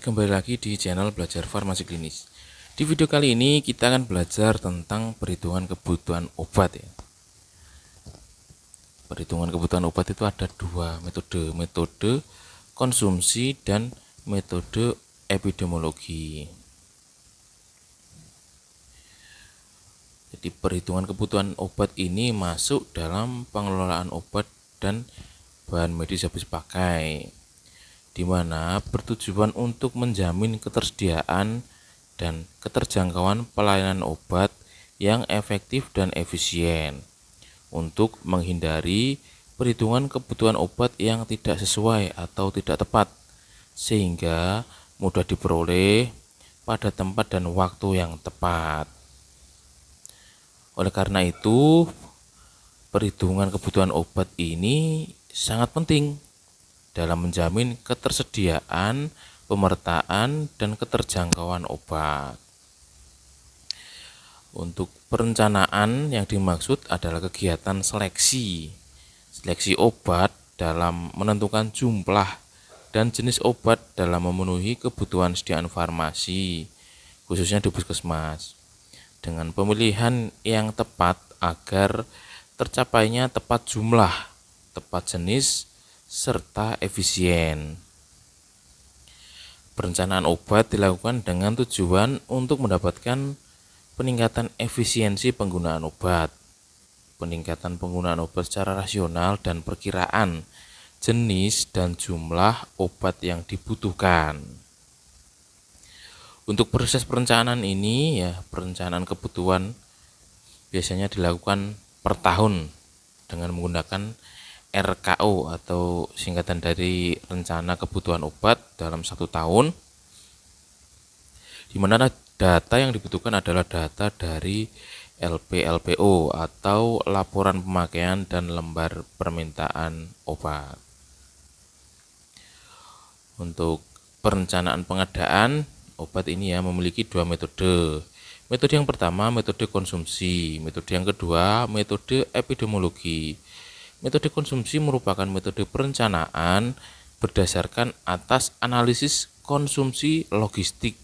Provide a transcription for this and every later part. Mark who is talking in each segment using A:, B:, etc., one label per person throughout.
A: kembali lagi di channel Belajar Farmasi Klinis. Di video kali ini kita akan belajar tentang perhitungan kebutuhan obat ya. Perhitungan kebutuhan obat itu ada dua metode, metode konsumsi dan metode epidemiologi. Jadi perhitungan kebutuhan obat ini masuk dalam pengelolaan obat dan bahan medis habis pakai di mana bertujuan untuk menjamin ketersediaan dan keterjangkauan pelayanan obat yang efektif dan efisien untuk menghindari perhitungan kebutuhan obat yang tidak sesuai atau tidak tepat sehingga mudah diperoleh pada tempat dan waktu yang tepat. Oleh karena itu, perhitungan kebutuhan obat ini sangat penting dalam menjamin ketersediaan, pemertaan, dan keterjangkauan obat. Untuk perencanaan yang dimaksud adalah kegiatan seleksi, seleksi obat dalam menentukan jumlah dan jenis obat dalam memenuhi kebutuhan sediaan farmasi, khususnya di puskesmas, dengan pemilihan yang tepat agar tercapainya tepat jumlah, tepat jenis, serta efisien. Perencanaan obat dilakukan dengan tujuan untuk mendapatkan peningkatan efisiensi penggunaan obat, peningkatan penggunaan obat secara rasional dan perkiraan jenis dan jumlah obat yang dibutuhkan. Untuk proses perencanaan ini ya, perencanaan kebutuhan biasanya dilakukan per tahun dengan menggunakan RKO atau singkatan dari rencana kebutuhan obat dalam satu tahun di mana data yang dibutuhkan adalah data dari LPLPO atau laporan pemakaian dan lembar permintaan obat. Untuk perencanaan pengadaan obat ini ya memiliki dua metode. Metode yang pertama metode konsumsi, metode yang kedua metode epidemiologi. Metode konsumsi merupakan metode perencanaan berdasarkan atas analisis konsumsi logistik.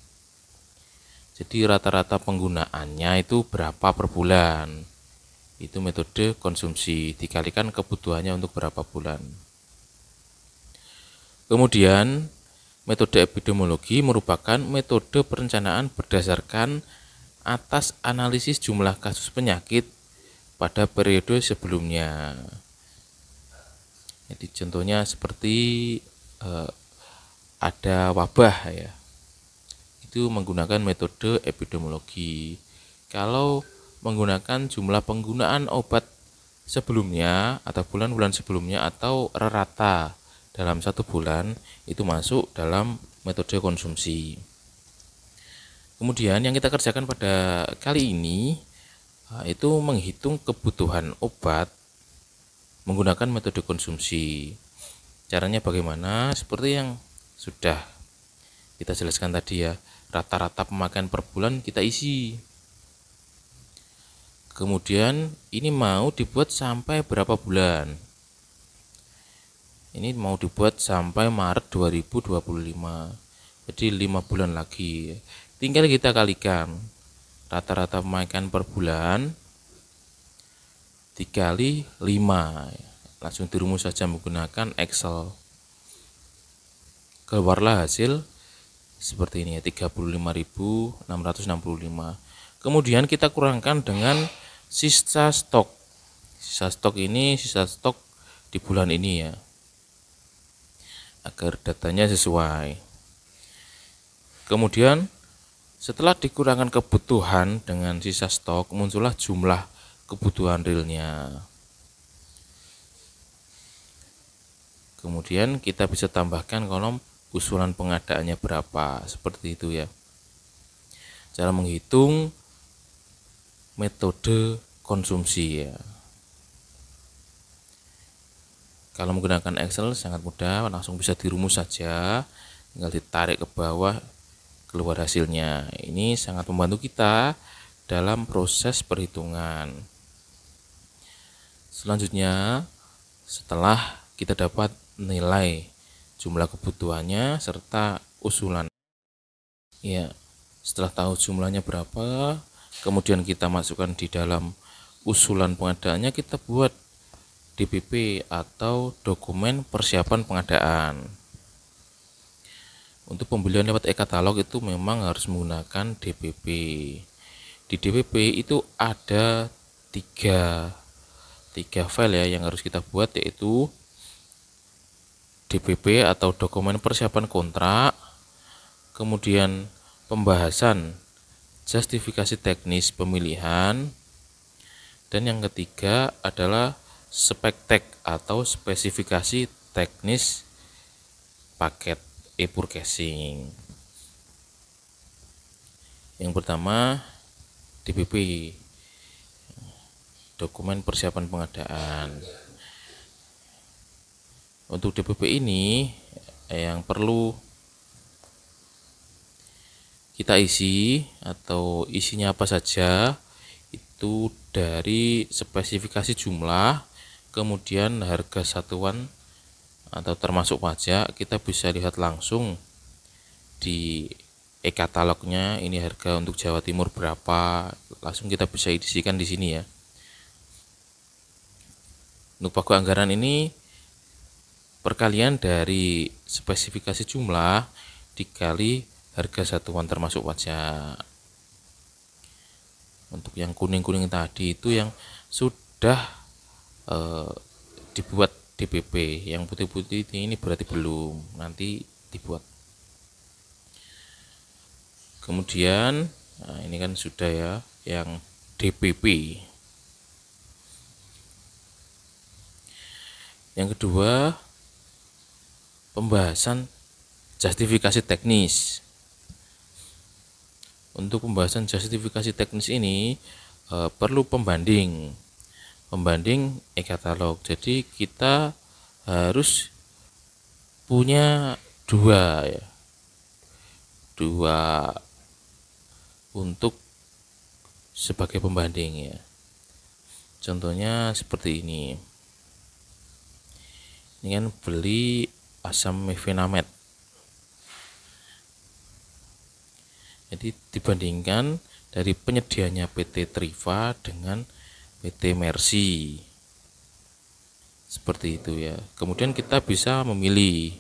A: Jadi rata-rata penggunaannya itu berapa per bulan. Itu metode konsumsi dikalikan kebutuhannya untuk berapa bulan. Kemudian metode epidemiologi merupakan metode perencanaan berdasarkan atas analisis jumlah kasus penyakit pada periode sebelumnya. Jadi contohnya seperti eh, ada wabah ya. Itu menggunakan metode epidemiologi. Kalau menggunakan jumlah penggunaan obat sebelumnya atau bulan-bulan sebelumnya atau rata dalam satu bulan itu masuk dalam metode konsumsi. Kemudian yang kita kerjakan pada kali ini eh, itu menghitung kebutuhan obat menggunakan metode konsumsi. Caranya bagaimana? Seperti yang sudah kita jelaskan tadi ya, rata-rata pemakaian per bulan kita isi. Kemudian ini mau dibuat sampai berapa bulan? Ini mau dibuat sampai Maret 2025. Jadi 5 bulan lagi. Tinggal kita kalikan rata-rata pemakaian per bulan dikali 5 langsung dirumus saja menggunakan Excel. Keluarlah hasil seperti ini ya 35.665 kemudian kita kurangkan dengan sisa stok. Sisa stok ini sisa stok di bulan ini ya. Agar datanya sesuai. Kemudian setelah dikurangkan kebutuhan dengan sisa stok muncullah jumlah kebutuhan realnya. Kemudian kita bisa tambahkan kolom usulan pengadaannya berapa, seperti itu ya. Cara menghitung metode konsumsi ya. Kalau menggunakan Excel sangat mudah, langsung bisa dirumus saja, tinggal ditarik ke bawah keluar hasilnya. Ini sangat membantu kita dalam proses perhitungan. Selanjutnya, setelah kita dapat nilai jumlah kebutuhannya serta usulan. Ya setelah tahu jumlahnya berapa kemudian kita masukkan di dalam usulan pengadaannya kita buat DPP atau dokumen persiapan pengadaan. Untuk pembelian lewat e-katalog itu memang harus menggunakan DPP di DPP itu ada tiga tiga file ya yang harus kita buat yaitu DPP atau dokumen persiapan kontrak kemudian pembahasan justifikasi teknis pemilihan dan yang ketiga adalah spektek atau spesifikasi teknis paket e-purchasing. Yang pertama DPP dokumen persiapan pengadaan. Untuk DPP ini yang perlu kita isi atau isinya apa saja itu dari spesifikasi jumlah kemudian harga satuan atau termasuk pajak kita bisa lihat langsung di e-katalognya ini harga untuk Jawa Timur berapa langsung kita bisa isikan di sini ya untuk pagu anggaran ini perkalian dari spesifikasi jumlah dikali harga satuan termasuk pajak. Untuk yang kuning-kuning tadi itu yang sudah e, dibuat DPP yang putih-putih ini berarti belum nanti dibuat. Kemudian nah ini kan sudah ya yang DPP yang kedua pembahasan justifikasi teknis. Untuk pembahasan justifikasi teknis ini e, perlu pembanding. Pembanding e-katalog jadi kita harus punya dua ya. Dua untuk sebagai pembanding ya. Contohnya seperti ini ini kan beli asam mefenamet Jadi dibandingkan dari penyedianya PT Triva dengan PT Mercy. Seperti itu ya. Kemudian kita bisa memilih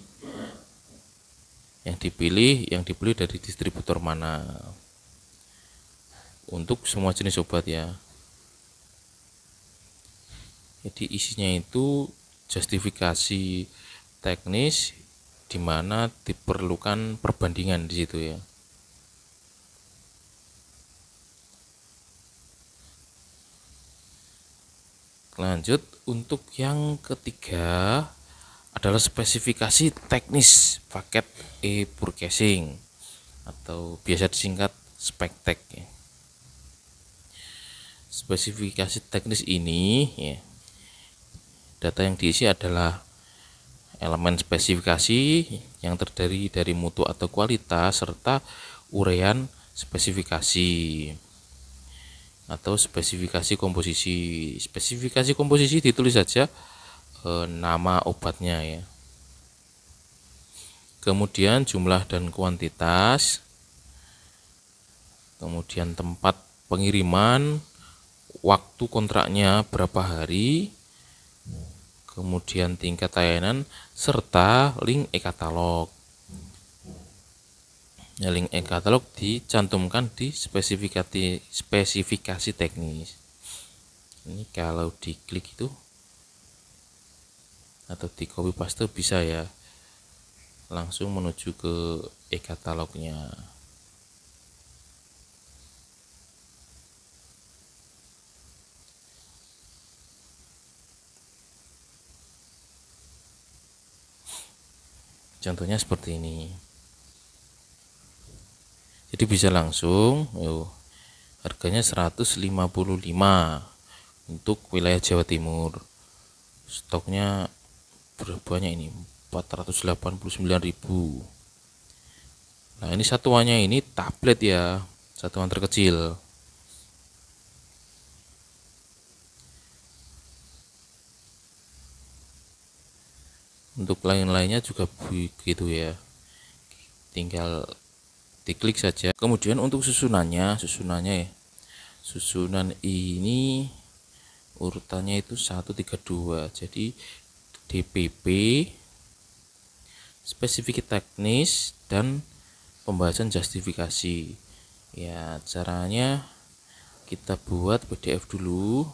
A: yang dipilih yang dibeli dari distributor mana untuk semua jenis obat ya jadi isinya itu justifikasi teknis di mana diperlukan perbandingan di situ ya lanjut untuk yang ketiga adalah spesifikasi teknis paket e-purchasing atau biasa disingkat spektek ya. spesifikasi teknis ini ya, data yang diisi adalah elemen spesifikasi yang terdiri dari mutu atau kualitas serta urean spesifikasi atau spesifikasi komposisi. Spesifikasi komposisi ditulis saja e, nama obatnya ya. Kemudian jumlah dan kuantitas kemudian tempat pengiriman waktu kontraknya berapa hari kemudian tingkat layanan serta link e-katalog. Ya, link e-katalog dicantumkan di spesifikasi spesifikasi teknis. Ini kalau diklik itu atau di copy paste bisa ya langsung menuju ke e-katalognya contohnya seperti ini. Jadi bisa langsung yuk, harganya 155 untuk wilayah Jawa Timur. Stoknya berapa ini 489.000 nah ini satuannya ini tablet ya satuan terkecil untuk lain-lainnya juga begitu ya. Tinggal diklik saja. Kemudian untuk susunannya susunannya ya. Susunan ini urutannya itu 132 jadi DPP spesifik teknis dan pembahasan justifikasi. Ya caranya kita buat PDF dulu.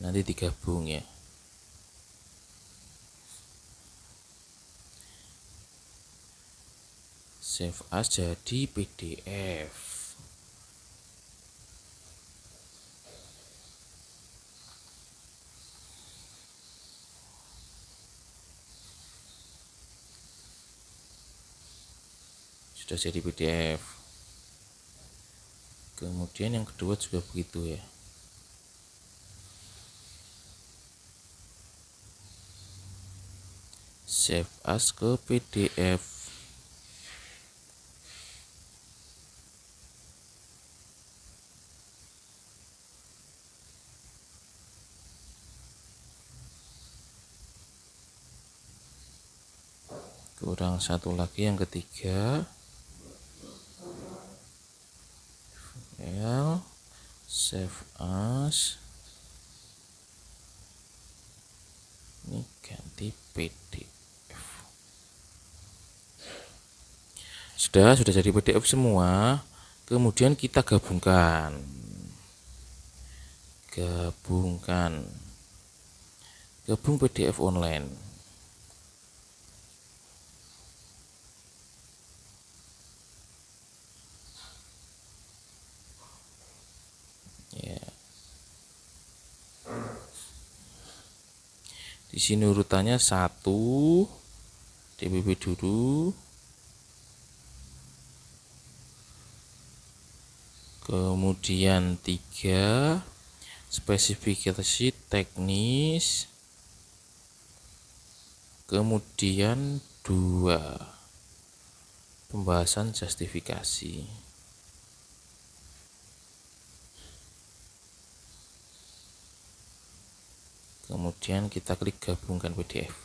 A: Nanti digabung ya save as jadi PDF sudah jadi PDF kemudian yang kedua juga begitu ya. Save as ke PDF kurang satu lagi yang ketiga. File save as. Ini ganti PDF sudah sudah jadi PDF semua. Kemudian kita gabungkan. Gabungkan. Gabung PDF online sini urutannya satu DPP dulu. Kemudian tiga spesifikasi teknis. Kemudian dua pembahasan justifikasi kemudian kita klik gabungkan PDF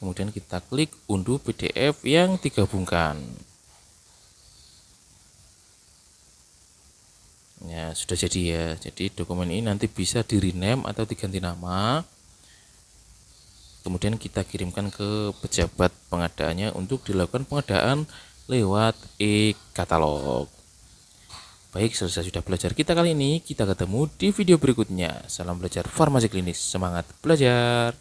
A: kemudian kita klik unduh PDF yang digabungkan. Ya sudah jadi ya. Jadi dokumen ini nanti bisa di rename atau diganti nama kemudian kita kirimkan ke pejabat pengadaannya untuk dilakukan pengadaan lewat e-katalog. Baik selesai sudah belajar kita kali ini kita ketemu di video berikutnya. Salam belajar farmasi klinis. Semangat belajar